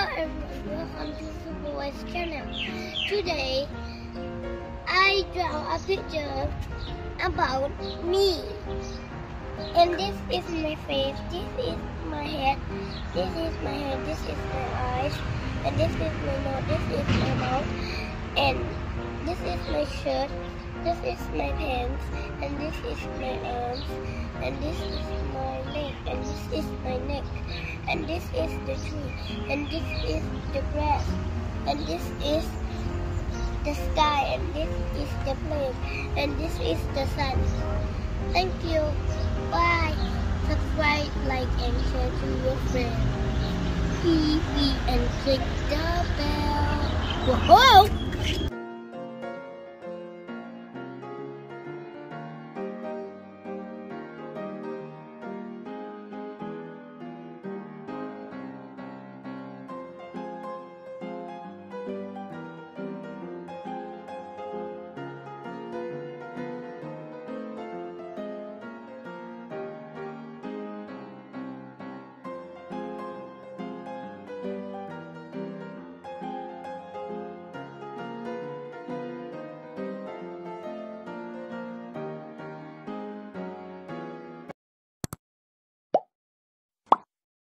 Hello everyone, welcome to Superwise channel. Today, I draw a picture about me. And this is my face, this is my head, this is my head, this is my eyes, and this is my nose, this is my mouth, and this is my shirt, this is my pants, and this is my arms, and this is my leg, and this is my neck, and this is the tree, and this is the grass, and this is the sky, and this is the plane, and this is the sun. Thank you. Bye. Subscribe, like, and share to your friends. Beep, and click the bell. Whoa!